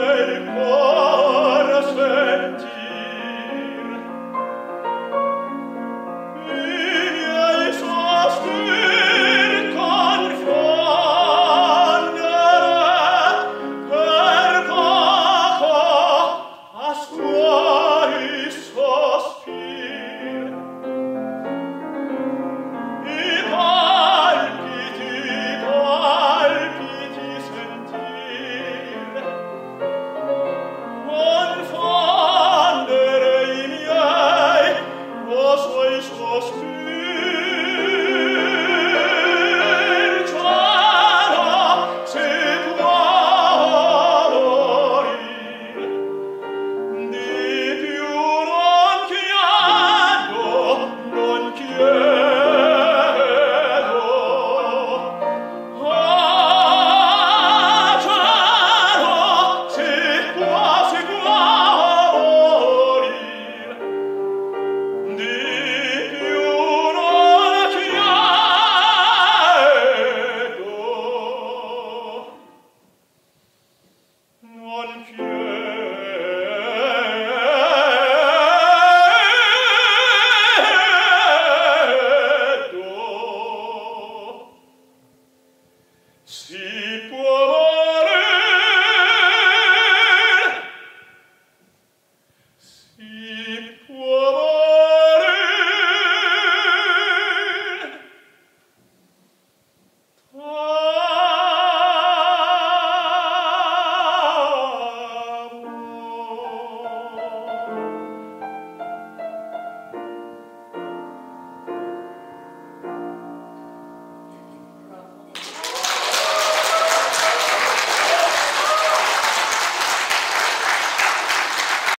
away